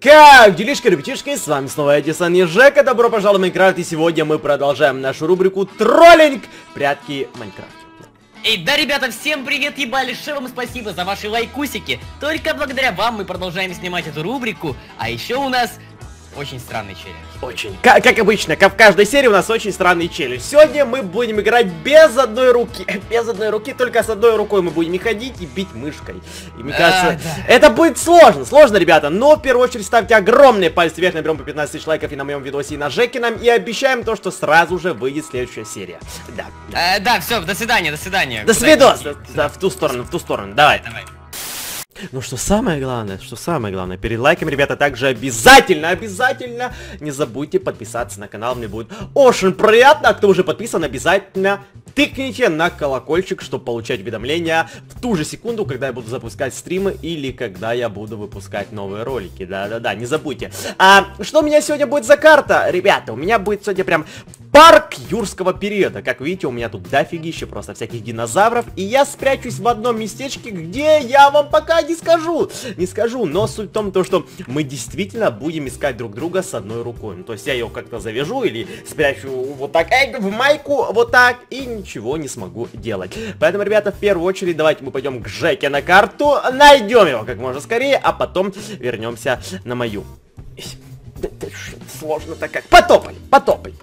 Как делишки, ребятишки, с вами снова Эдисон и Жека, добро пожаловать в Майнкрафт, и сегодня мы продолжаем нашу рубрику Троллинг Прятки Майнкрафт. Эй, да, ребята, всем привет, ебали, вам спасибо за ваши лайкусики. Только благодаря вам мы продолжаем снимать эту рубрику, а еще у нас очень странный челлендж. Очень. Как, как обычно, как в каждой серии у нас очень странный челлендж. Сегодня мы будем играть без одной руки. Без одной руки, только с одной рукой мы будем ходить и бить мышкой. И мне кажется, да. это будет сложно, сложно, ребята. Но в первую очередь ставьте огромные пальцы вверх, наберем по 15 тысяч лайков и на моем видосе, и на Жекином. И обещаем то, что сразу же выйдет следующая серия. Да. Э, да, все, до свидания, до свидания. До свидос! Да, в ту сторону, в ту сторону. Давай. Давай. Ну что самое главное, что самое главное, перед лайком, ребята, также обязательно, обязательно не забудьте подписаться на канал, мне будет очень приятно, а кто уже подписан, обязательно тыкните на колокольчик, чтобы получать уведомления в ту же секунду, когда я буду запускать стримы или когда я буду выпускать новые ролики, да-да-да, не забудьте. А что у меня сегодня будет за карта? Ребята, у меня будет сегодня прям парк юрского периода. Как видите, у меня тут дофигища просто всяких динозавров. И я спрячусь в одном местечке, где я вам пока не скажу. Не скажу, но суть в том, то, что мы действительно будем искать друг друга с одной рукой. Ну, то есть я ее как-то завяжу или спрячу вот так, эй, в майку, вот так, и ничего не смогу делать. Поэтому, ребята, в первую очередь давайте мы пойдем к Жеке на карту, найдем его как можно скорее, а потом вернемся на мою. Это сложно-то как. Потопали, потопали.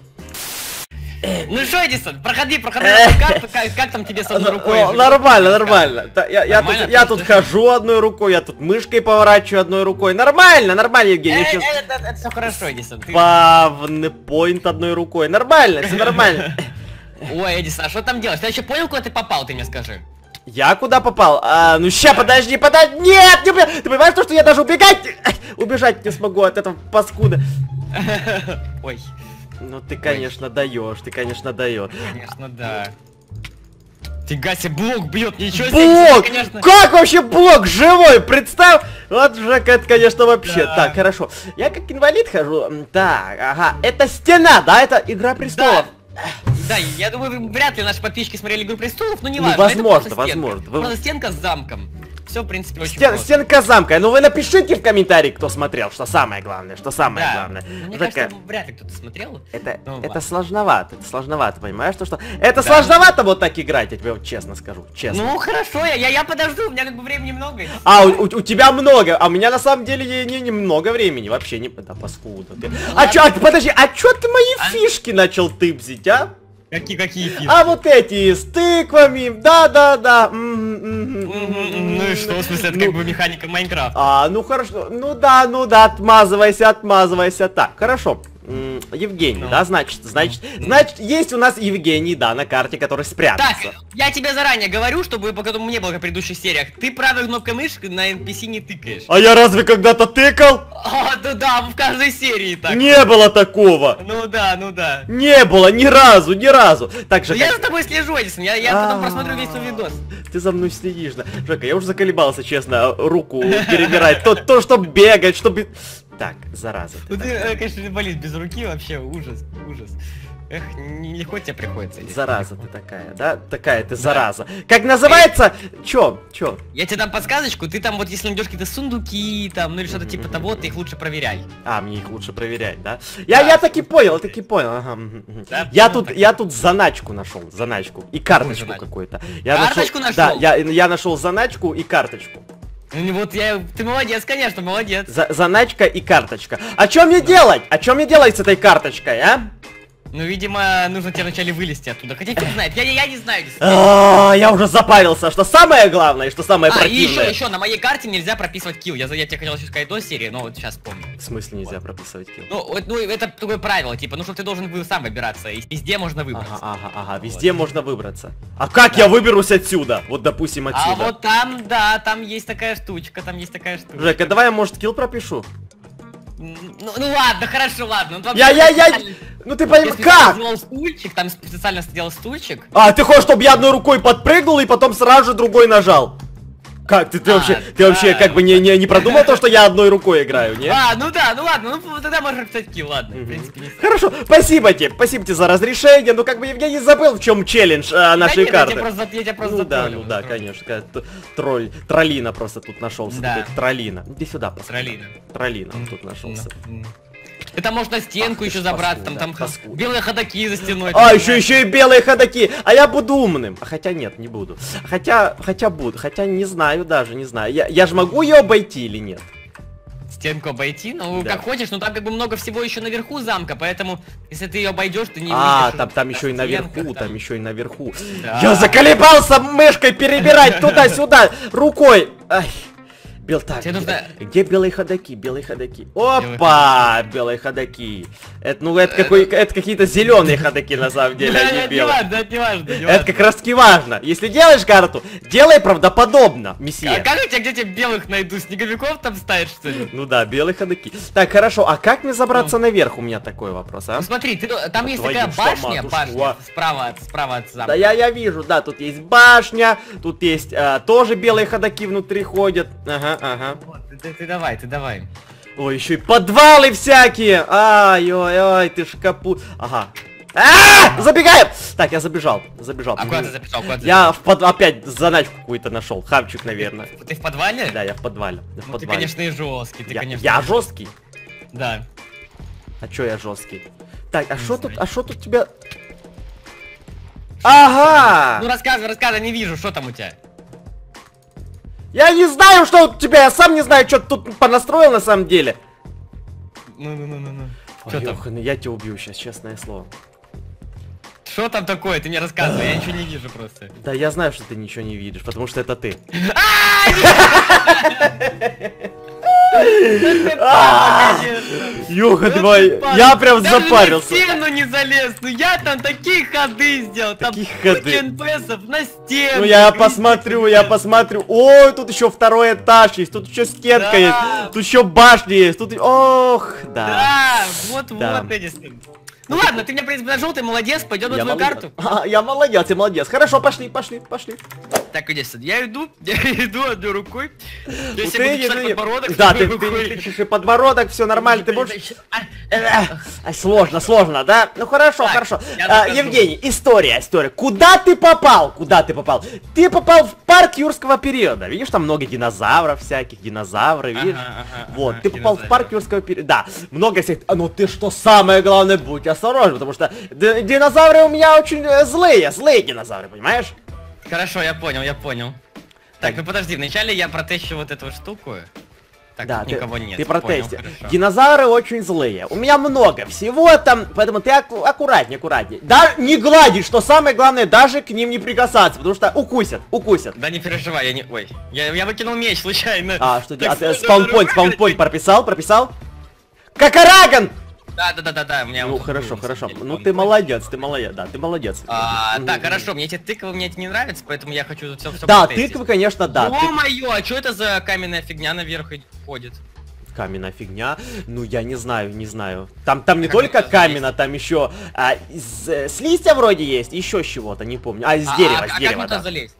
Ну что, Эдисон, проходи, проходи карту, как, как там тебе с одной рукой? О, Нормально, нормально. Я, я Нормально, тут, я хожу одной рукой, я тут мышкой поворачиваю одной рукой. Нормально, нормально, Э, Евгений. Э, это, все хорошо, Эдисон. Павный поинт одной рукой. Нормально, все нормально. Ой, Эдисон, а что там делаешь? Ты еще понял, куда ты попал, ты мне скажи? Я куда попал? А, ну ща, подожди, подожди. Нет, не, ты понимаешь, то, что я даже убегать, убежать не смогу от этого паскуда. Ой, Ну ты, конечно, даешь, ты, конечно, даешь. конечно, да. Фига себе, блок бьет, ничего себе, Блок! конечно. Как вообще блок живой? Представь! Вот Жека, это, конечно, вообще. Да. Так, хорошо. Я как инвалид хожу. Так, ага. Это стена, да? Это Игра престолов. Да, я думаю, вряд ли наши подписчики смотрели Игру престолов, но не Ну, важно. это возможно, возможно. Вы- Просто стенка с замком. Все, в принципе, очень Стен- просто. стенка замка. Ну вы напишите в комментарии, кто смотрел, что самое главное, что самое Да. главное. Мне Жека, кажется, вряд ли кто-то смотрел. это, Ну, это ладно. сложновато, это сложновато, понимаешь, то что... Это Да. сложновато вот так играть, я тебе вот честно скажу, честно. Ну, хорошо, я, я, я подожду, у меня как бы времени много. А, у, у- у тебя много, а у меня на самом деле не, не- немного времени, вообще не... Да, паскуда ты. А ладно. чё, а, подожди, а чё ты мои А? фишки начал тыбзить, а? Какие, какие фишки? А вот эти с тыквами, да-да-да. Ну и что, в смысле, это как бы механика Майнкрафта. А, ну хорошо, ну да, ну да, отмазывайся, отмазывайся. Так, хорошо. Евгений, Ну. да, значит, значит, значит, есть у нас Евгений, да, на карте, который Так, спрятался. я тебе заранее говорю, чтобы потом не было как в предыдущих сериях. Ты правой кнопкой мышки на NPC не тыкаешь. А я разве когда-то тыкал? А, да, да, в каждой серии так. Не было такого. Ну да, ну да. Не было ни разу, ни разу. Так же, Ну, Я за тобой слежу, Эдисон, я, я потом просмотрю весь твой видос. Ты за мной следишь, да. Жека, я уже заколебался, честно, руку перебирать. То, то, чтобы бегать, чтобы... Так, зараза. ты Ну ты, э, конечно, болит без руки вообще, ужас, ужас. Эх, нелегко тебе приходится. Зараза ты такая, да? Такая ты зараза. Как называется? Чё? Чё? Я тебе дам подсказочку, ты там вот если найдешь какие-то сундуки, там, ну или что-то типа того, ты их лучше проверяй. А, мне их лучше проверять, да? Я, Да. я таки понял, таки понял. ага. Да, я понял, тут, так. я тут заначку нашел, заначку. И карточку какую-то. Я Карточку Да, нашел? я, я нашел заначку и карточку. Ну вот я, ты молодец, конечно, молодец. За, заначка и карточка. А что мне делать? А что мне делать с этой карточкой, а? Ну, видимо, нужно тебе вначале вылезти оттуда. Хотя фиг знает, я, я, я не знаю. А, Я уже запарился, что самое главное, что самое А, и еще, противное. еще, на моей карте нельзя прописывать килл. Я, я тебе хотел еще сказать до серии, но вот сейчас помню. В смысле нельзя прописывать килл? Ну, вот, ну, это такое правило, типа, ну что ты должен был сам выбираться, и везде можно выбраться. Ага, ага, ага, везде можно выбраться. А как я выберусь отсюда? Вот, допустим, А отсюда. вот там, да, там есть такая штучка, там есть такая штучка. Жека, давай я, может, килл пропишу? Ну, ну ладно, хорошо, ладно. Ну, Я, я, я... Ну ты я понимаешь, как? сделал стульчик, там специально сделал стульчик. А, ты хочешь, чтобы я одной рукой подпрыгнул и потом сразу же другой нажал? Как ты, ты А, вообще, ты да. вообще как бы не, не, не продумал то, что я одной рукой играю, не? А, ну да, ну ладно, ну тогда можно писать ки, ладно, в принципе, не Хорошо, спасибо тебе, спасибо тебе за разрешение, ну как бы Евгений забыл, в чем челлендж а, Да нашей нет, я карты. тебя просто, я тебя просто Ну да, ну да, конечно, тролль, троллина просто тут нашелся, Да. троллина. Иди сюда, просто. Троллина. Троллина он тут нашелся. Ну, ну. Это можно стенку Ах еще ж забраться, там, там паскуда. белые ходаки за стеной. А, еще, еще и белые ходаки, а я буду умным. А Хотя нет, не буду. Хотя, хотя буду, хотя не знаю даже, не знаю. Я, я же могу ее обойти или нет? Стенку обойти, ну Да. как хочешь, но там как бы много всего еще наверху замка, поэтому если ты ее обойдешь, ты не А, там, там еще и наверху, там еще и наверху. Да. Я заколебался мышкой перебирать туда-сюда, рукой. Ай. Бел, так, где, нужно- где белые ходаки, белые ходаки? Опа, белые ходаки. Это, ну, это, какой, это какие-то зеленые ходаки на самом деле, а не это не белые. важно, это не важно, Это как раз таки важно. Если делаешь карту, делай правдоподобно, А месье. как я тебя где тебе белых найду? Снеговиков там ставишь, что ли? Ну да, белые ходаки. Так, хорошо, а как мне забраться наверх? У меня такой вопрос, а? Ну смотри, ты, там есть такая башня, башня, а. справа от, справа от замка. Да я, я вижу, да, тут есть башня, тут есть а, тоже белые ходаки внутри ходят. Ага, ага. Вот, ты, ты- ты давай, ты давай. Ой, еще и подвалы всякие. Ай, ой, ой, ты ж капут. Ага. А, забегаем! Так, я забежал, забежал. А куда ты записал? Куда ты Я в под... опять заначку какую-то нашел, хавчик, наверное. записал? Ты в подвале? Да, я в подвале. я в Ну ты, подвале. конечно, и жесткий, ты, я, конечно. я жесткий. Да. А чё я жесткий? Так, а что тут, а что тут тебя? Ага! Ну рассказывай, рассказывай, не вижу, что там у тебя. Я не знаю, что у тебя, я сам не знаю, что ты тут понастроил на самом деле. Ну, ну, ну, ну, ну. Ой, Что там? ёханый, я тебя убью сейчас, честное слово. Что там такое? Ты мне рассказывай, я ничего не вижу просто. Да я знаю, что ты ничего не видишь, потому что это ты. А! Ёха ты мой, я прям запарился. стену не залез, ну я там такие ходы сделал, там Такие ходы. НПСов на стену. Ну я посмотрю, я посмотрю. Ой, тут еще второй этаж есть, тут еще стенка есть, тут еще башня есть, тут... Ох, да. Да, вот, Да. вот, Эдисон. Ну ладно, ты меня, в принципе, ты молодец, пойдем на Я твою карту. А, я молодец, я молодец. Хорошо, пошли, пошли, пошли. Так, Эдисон, я иду, я иду одной рукой. Если ты не- ты- подбородок, Да, ты, рукой. ты, тычешь и подбородок, все нормально, ты можешь... А, Эх, Сложно, сложно, да? Ну хорошо, Так, хорошо. А. Евгений, история, история. Куда ты попал? Куда ты попал? Ты попал в парк юрского периода. Видишь, там много динозавров всяких, динозавры, видишь? Ага, ага, вот, ага, ты попал в динозавры. парк юрского периода. Да, много всех. А, ну ты что, самое главное, будь осторожен, потому что ди- динозавры у меня очень э, злые, злые динозавры, понимаешь? Хорошо, я понял, я понял. Так, ну подожди, вначале я протещу вот эту штуку. Так, да, ты, никого нет. ты протести. Динозавры очень злые. У меня много всего там, поэтому ты аку- аккуратнее, аккуратнее. Да, не гладить, что самое главное, даже к ним не прикасаться, потому что укусят, укусят. Да не переживай, я не... Ой, я, я выкинул меч случайно. А, что Так делать? сложно Спаунпойнт, спаунпойнт прописал, прописал? Какараган! Да, да, да, да, да, у меня Ну, хорошо, хорошо. Ну, ты молодец, ты молодец, да, ты молодец. А, так, хорошо, мне эти тыквы мне эти не нравятся, поэтому я хочу все, все Да, тыквы, конечно, да. ты- Ё-моё, а что это за каменная фигня наверх ходит? Каменная фигня. Ну, я не знаю, не знаю. Там, там не Как только каменно, там еще а, э, с листья вроде есть, еще с чего-то, не помню. А, из А- дерева, а, с а дерева, как да. залезть?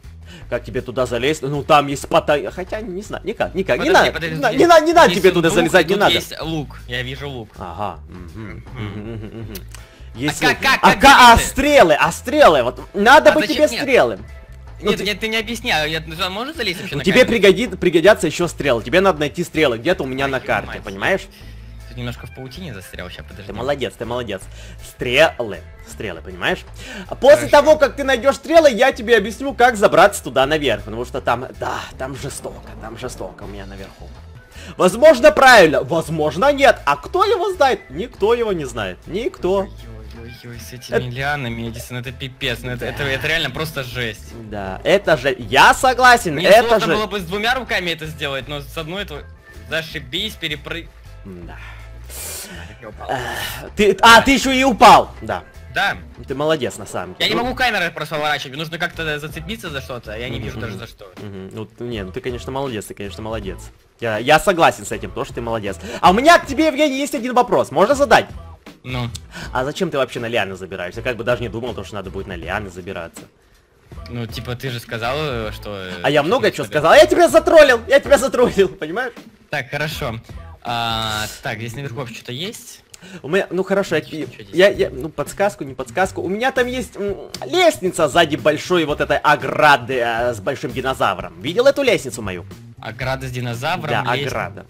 Как тебе туда залезть? Ну там есть пота... Хотя не знаю, никак, никак. не Подожди, надо. подожди, не, на- не, на- не надо тебе туда сундук, залезать, не надо. есть лук, я вижу лук. Ага. мгм. Если... как- как- а, как ка- а делиться? стрелы, а стрелы, вот надо А бы тебе нет? стрелы. Ну, Нет, ты- нет, ты не объясняй, я, туда можно залезть вообще ну, на тебе пригодит, пригодятся еще стрелы. Тебе надо найти стрелы где-то у меня на Твою карте, мать. понимаешь? Немножко в паутине застрял, сейчас подожди. Ты молодец, ты молодец. Стрелы. Стрелы, понимаешь? После Хорошо. того, как ты найдешь стрелы, я тебе объясню, как забраться туда наверх. Потому что там, да, там жестоко, там жестоко у меня наверху. Возможно, правильно, возможно, нет. А кто его знает? Никто его не знает. Никто. Ой-ой-ой, с этими лианами, Эдисон, это пипец, ну это, это, это реально просто жесть. Да, это же... Я согласен, Мне это же... было бы с двумя руками это сделать, но с одной это... Зашибись, перепрыг... Да. Я. Ты... А, ты еще и упал. Да. Да, Ты молодец, на самом я деле. не Ну, могу камеры просто поворачивать, нужно как-то зацепиться за что-то, я не вижу даже за что. Ну, не, ну ты, конечно, молодец, ты, конечно, молодец. Я, я согласен с этим, то, что ты молодец. А у меня к тебе, Евгений, есть один вопрос. Можно задать? Ну, А зачем ты вообще на лианы забираешься? Как бы даже не думал, то, что надо будет на лианы забираться. Ну, типа, ты же сказал, э, что... э, А я много чего сказал. Я тебя затроллил, я тебя затроллил, понимаешь? Так, хорошо. А, так, здесь наверху вообще что-то есть? У меня, ну хорошо, я, я, я- ну подсказку, не подсказку. У меня там есть м, лестница сзади большой вот этой ограды э, с большим динозавром. Видел эту лестницу мою? Ограда с динозавром. да, лестница. ограда.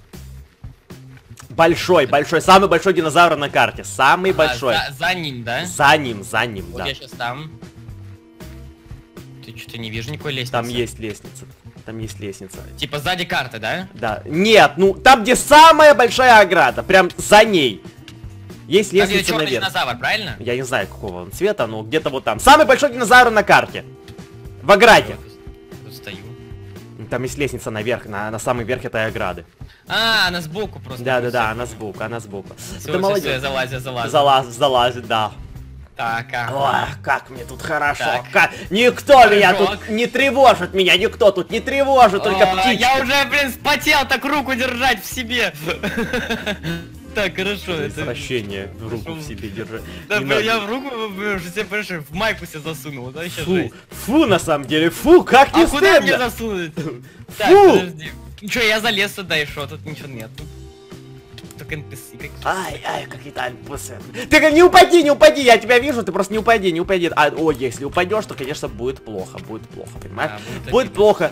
Большой, большой, самый большой динозавр на карте, самый А, большой. за, за ним, да? За ним, за ним, Вот да. я сейчас там. Ты что-то не вижу никакой лестницы. Там есть лестница, там есть лестница. Типа сзади карты, да? Да, нет, ну там, где самая большая ограда, прям за ней. Есть Там лестница наверх. динозавр, правильно? Я не знаю, какого он цвета, но где-то вот там. Самый большой динозавр на карте. В ограде. Вот Тут стою. Там есть лестница наверх, на, на самый верх этой ограды. А, она сбоку просто. Да, да, да, она сбоку, она сбоку. Всё, Ты всё, молодец. всё, я залазил, залазил. Залаз, залазит, да. Так, а. Ой, как мне тут хорошо. Так. Как... Никто меня Прыжок. тут не тревожит, меня никто тут не тревожит, только О, птички. Я уже, блин, спотел так руку держать в себе. Так, хорошо. это- Извращение в руку в себе держи. Да, блин, я в руку уже себе, понимаешь, в майку себе засунул. Да, Фу, фу, на самом деле, фу, как не А куда мне стыдно. засунуть? Так, Фу! подожди. Ну чё, я залез сюда и шо, тут ничего нету. Только NPC Ай, ай, какие-то альпусы. Ты как, не упади, не упади, я тебя вижу, ты просто не упади, не упади. А, о, если упадешь, то, конечно, будет плохо, будет плохо, понимаешь? А, будет будет плохо.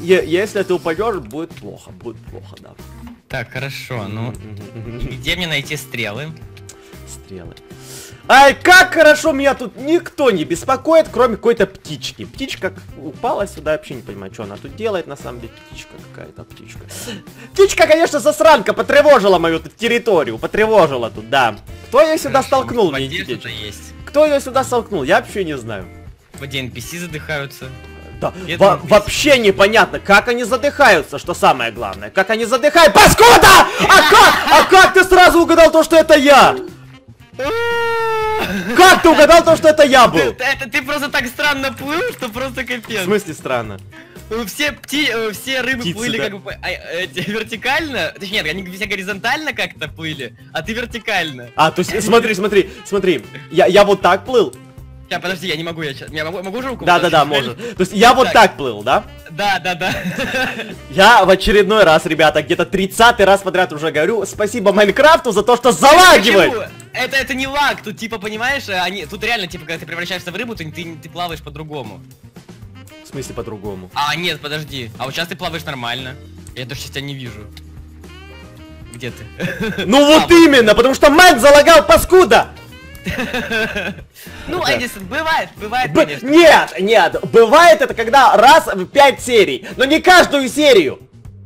если ты упадешь, будет плохо, будет плохо, да. Так, хорошо, ну, где мне найти стрелы? Стрелы. Ай, как хорошо, меня тут никто не беспокоит, кроме какой-то птички. Птичка упала сюда, вообще не понимаю, что она тут делает, на самом деле, птичка какая-то, птичка. Птичка, конечно, засранка, потревожила мою тут территорию, потревожила тут, да. Кто ее сюда Хорошо, столкнул, мне интересно? есть. Кто ее сюда столкнул, я вообще не знаю. В воде NPC задыхаются. Да, во- вообще непонятно, как они задыхаются, что самое главное. Как они задыхают. Паскуда! А как? А как ты сразу угадал то, что это я? Как ты угадал то, что это я был? Это ты просто так странно плыл, что просто В капец. смысле странно? Ну, Все пти, э, все рыбы Птицы, плыли да. как бы а, э, эти, вертикально, точнее, нет, они все горизонтально как-то плыли, а ты вертикально. А, то есть, смотри, смотри, смотри. Я, я вот так плыл? Сейчас, подожди, я не могу, я, щас- я могу, могу же руку? Да-да-да, положить? может. То есть я вот Так. так плыл, да? Да, да, да. Я в очередной раз, ребята, где-то 30 раз подряд уже говорю, спасибо Майнкрафту за то, что залагивает. Это, это не лаг, тут типа, понимаешь, э, они, тут реально, типа, когда ты превращаешься в рыбу, то ты, ты плаваешь по-другому. В смысле по-другому? А, нет, подожди, а вот сейчас ты плаваешь нормально. Я даже сейчас тебя не вижу. Где ты? Ну вот именно, потому что Майк залагал паскуда! Ну. Эдисон, бывает, бывает, Б-. Нет, нет, бывает это когда раз в пять серий, но не каждую серию.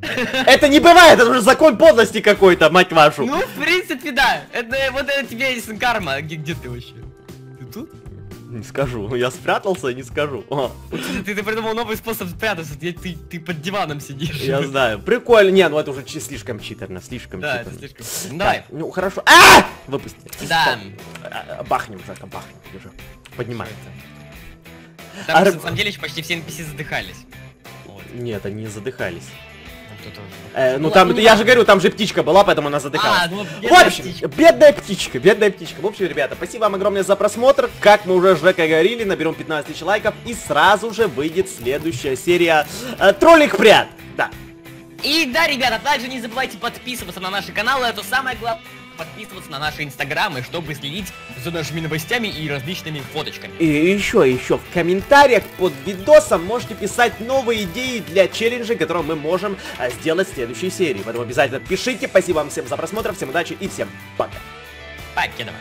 Это не бывает, это уже закон подлости какой-то, мать вашу. Ну, в принципе, да. Это вот это тебе Эдисон карма. Где, ты вообще? Ты тут? Не скажу, я спрятался не скажу. О, Ты, ты придумал новый способ спрятаться, где ты, ты под диваном сидишь. я знаю, прикольно. Не, ну это уже слишком читерно, слишком Да, это читерно. слишком... Ну, Так, Давай. ну хорошо. А! Выпусти. Да. А, Бахнем, Жека, бахнем. Держи. Поднимай. Там, А на самом деле, почти все NPC задыхались. Вот. Нет, они задыхались. Кто-то Э, ну Ну, там, ладно, я ну же говорю, там же птичка была, поэтому она задыхалась. А, ну, В общем, птичка. бедная птичка, бедная птичка. В общем, ребята, спасибо вам огромное за просмотр. Как мы уже с Жекой говорили, наберем 15 тысяч лайков и сразу же выйдет следующая серия э, Троллик прят. Да. И да, ребята, также не забывайте подписываться на наши каналы, это самое главное. Подписываться на наши инстаграмы, чтобы следить за нашими новостями и различными фоточками. И еще, еще в комментариях под видосом можете писать новые идеи для челленджей, которые мы можем э, сделать в следующей серии. Поэтому обязательно пишите. Спасибо вам всем за просмотр, всем удачи и всем пока. Покедова.